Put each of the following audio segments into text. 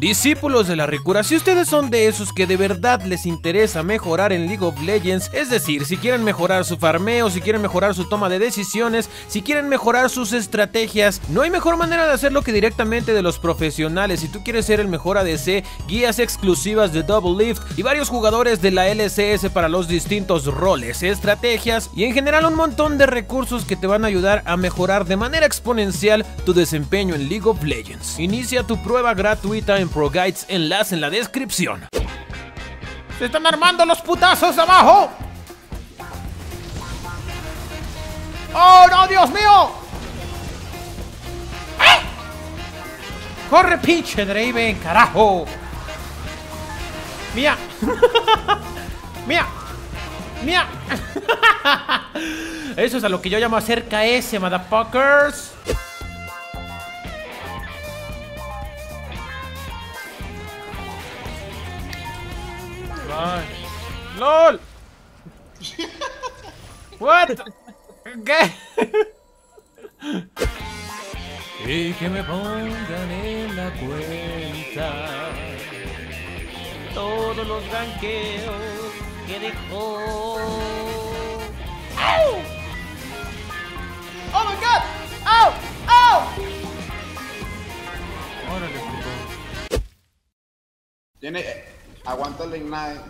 Discípulos de la Ricura, si ustedes son de esos que de verdad les interesa mejorar en League of Legends, es decir, si quieren mejorar su farmeo, si quieren mejorar su toma de decisiones, si quieren mejorar sus estrategias, no hay mejor manera de hacerlo que directamente de los profesionales. Si tú quieres ser el mejor ADC, guías exclusivas de Double Lift y varios jugadores de la LCS para los distintos roles, estrategias y en general un montón de recursos que te van a ayudar a mejorar de manera exponencial tu desempeño en League of Legends. Inicia tu prueba gratuita en ProGuides, enlace en la descripción. ¡Se están armando los putazos abajo! ¡Oh, no, Dios mío! ¡Eh! ¡Corre, pinche Draven, carajo! ¡Mía! ¡Mía! ¡Mía! Eso es a lo que yo llamo hacer KS, motherfuckers. ¡LOL! ¿What? ¿Qué? y que me pongan en la cuenta todos los ganqueos que dejó. ¡Au! ¡Oh my god! ¡Oh! ¡Oh! Órale, puto. Tiene. Aguanta el ignite.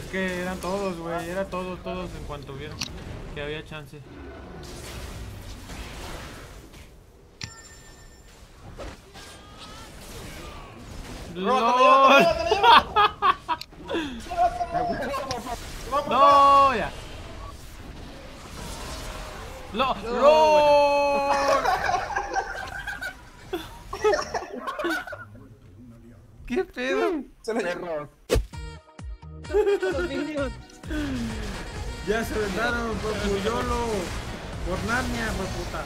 Es que eran todos, güey. Era todos, todos en cuanto vieron que había chance. ¡LOL! ¡No! Ya. ¡Lo! ¡LOL! ¿Qué pedo? Se lo llevó. Ya se vendaron por Puyolo, por Narnia, por puta.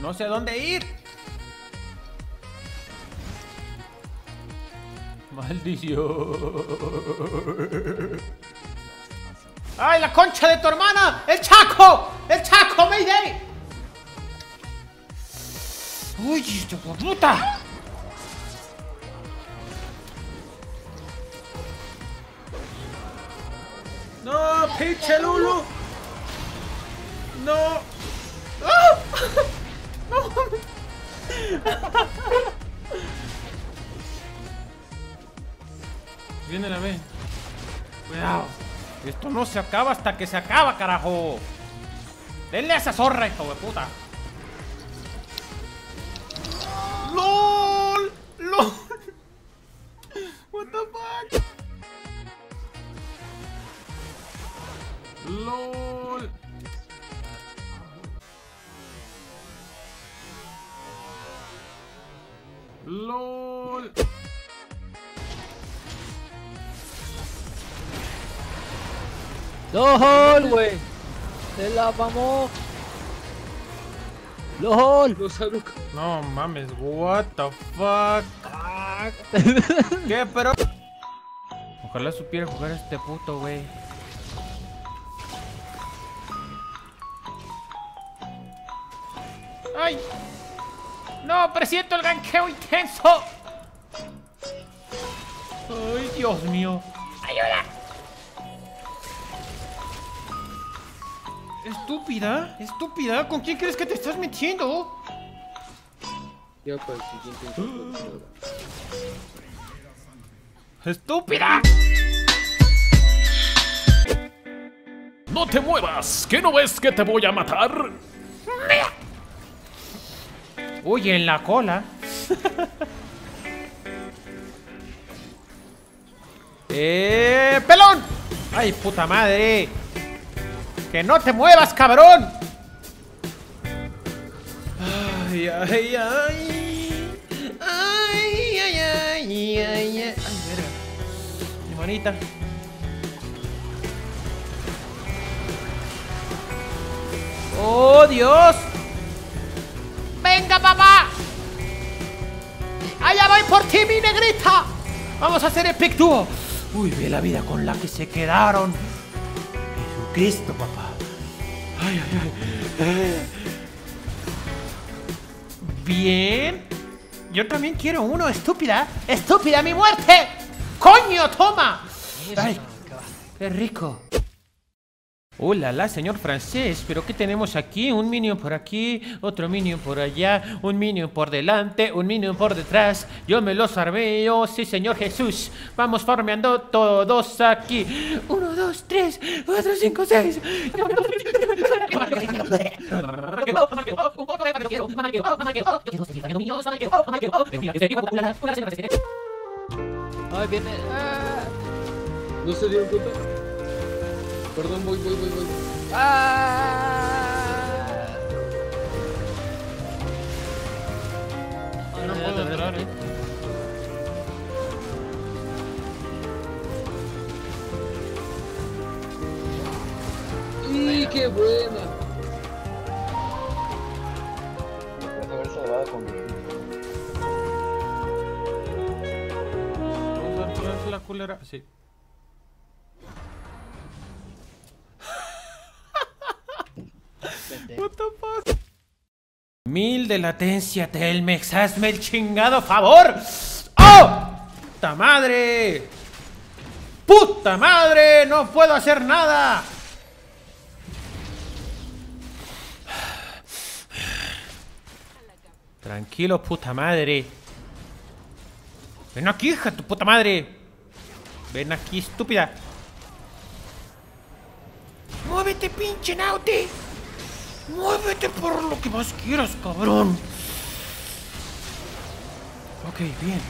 No sé a dónde ir. Maldición. ¡Ay, la concha de tu hermana! ¡El Chaco! ¡El Chaco, Mayday! ¡Uy, hijo puta! ¡No, pinche Lulu! ¡No! Viene la B. Cuidado. Esto no se acaba hasta que se acaba, carajo. Denle a esa zorra, hijo de puta. ¡LOL! ¡LOL! What the fuck? LOL. ¡LOL, güey! ¡Se la mamó! ¡LOL! No mames, what the fuck. ¿Qué? Pero. Ojalá supiera jugar a este puto, güey. ¡Ay! ¡No! ¡Presiento el ganqueo intenso! ¡Ay, Dios mío! ¿Estúpida? ¿Estúpida? ¿Con quién crees que te estás metiendo? Ya para el siguiente. ¡Estúpida! No te muevas, que no ves que te voy a matar. Uy, en la cola. ¡Eh! ¡Pelón! ¡Ay, puta madre! ¡Que no te muevas, cabrón! ¡Ay, ay, ay! ¡Ay, ay, ay, ay! ¡Ay, ay, verga! Mi manita. ¡Oh, Dios! ¡Venga, papá! ¡Allá voy por ti, mi negrita! Vamos a hacer el pick dúo. Uy, ve la vida con la que se quedaron. Cristo, papá. Bien. Yo también quiero uno, estúpida. ¡Estúpida, mi muerte! ¡Coño, toma! Ay, qué rico. Hola, la señor francés, pero ¿qué tenemos aquí? Un minion por aquí, otro minion por allá, un minion por delante, un minion por detrás. Yo me los armeo, sí, señor Jesús. Vamos farmeando todos aquí. Uno, dos, tres, cuatro, cinco, seis. Ay, viene. Ah. ¿No se dieron cuenta? Perdón, voy, voy, voy, voy. ¡Ah! No puedo entrar, eh. ¡Y qué buena! Vamos a ver la culera. Sí. Mil de latencia, Telmex, hazme el chingado favor. ¡Oh! ¡Puta madre! ¡Puta madre! ¡No puedo hacer nada! Tranquilo, puta madre. Ven aquí, hija tu puta madre. Ven aquí, estúpida. ¡Muévete, pinche Nauti! ¡Muévete por lo que más quieras, cabrón! Ok, bien.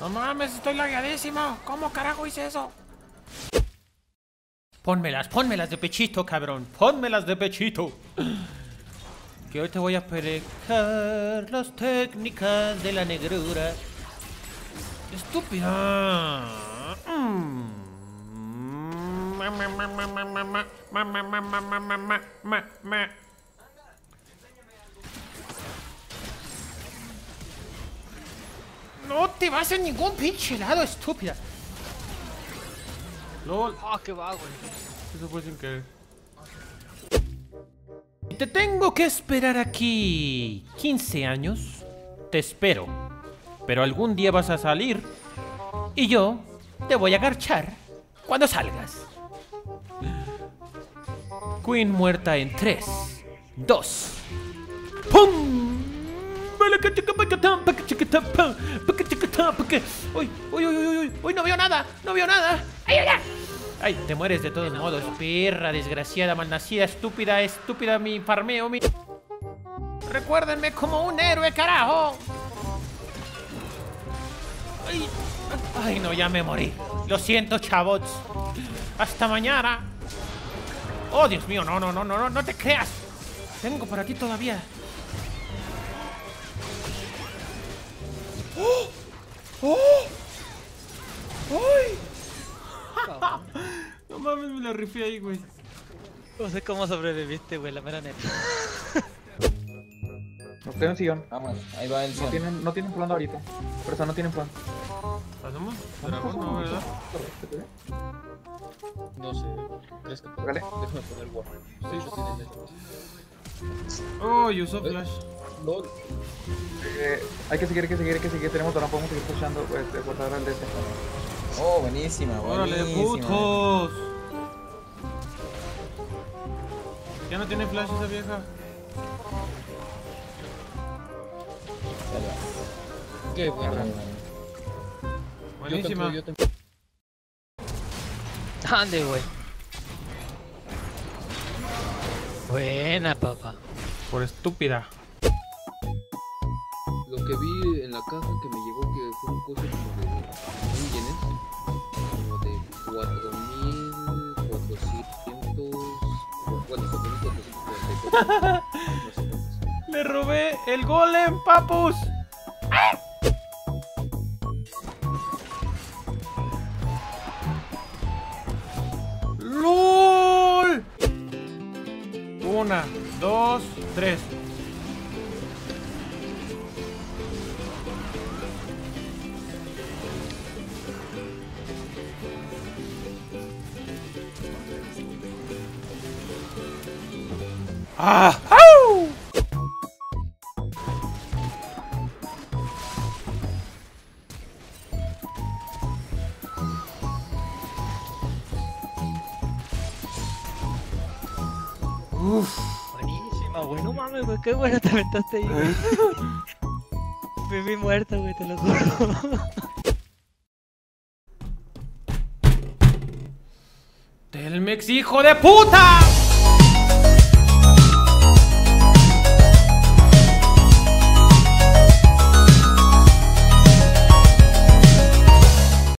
No mames, estoy lagadísimo. ¿Cómo carajo hice eso? Pónmelas, pónmelas de pechito, cabrón. Pónmelas de pechito. Que hoy te voy a predicar las técnicas de la negrura. Estúpida. Mm. No te vas a ningún pinche lado, estúpida. LOL. ¡Ah, qué vago! Eso fue sin querer. Te tengo que esperar aquí 15 años. Te espero. Pero algún día vas a salir. Y yo te voy a garchar cuando salgas. Queen muerta en 3, 2, ¡Pum! ¡Uy, uy, uy, uy, uy! ¡Uy, no veo nada! ¡No veo nada! ¡Ay, ay, ay! ¡Ay, te mueres de todos modos! Perra, desgraciada, malnacida, estúpida, estúpida, mi farmeo, mi... Recuérdenme como un héroe, carajo. Ay, ay, no, ya me morí. Lo siento, chavos. Hasta mañana. Oh, Dios mío, no, no, no, no, no, no te creas. Tengo por aquí todavía. ¡Oh! ¡Oh! ¡Ay! No mames, me la rifé ahí, güey. No sé cómo sobreviviste, güey, la mera neta. Nos un sillón. Vamos, ahí va el No son. tienen, no tienen plan ahorita. Por eso no tienen plan. ¿Pasamos? Dragón, no, ¿verdad? No sé. ¿Crees que Vale. Déjame poner war. Sí. Tienen esto. Oh, usó flash. LOL. Eh, hay que seguir, hay que seguir, hay que seguir. Tenemos no podemos seguir pushando. Este, guardar al DC. Oh, buenísima, ¡Órale, putos! Ya no tiene flash esa vieja. Qué bueno. Buenísima. Yo yo Ande, güey. Buena, papá. Por estúpida. Lo que vi en la caja que me llegó que fue un costo como de un yenes, como de 4400, bueno, 4444. No sé cuántos. Le robé el golem, papus. ¡Lol! Una, dos, tres. ¡Ah! ¡Ah! Qué bueno te aventaste ahí, güey. Me vi muerto, güey, te lo juro. Telmex, hijo de puta.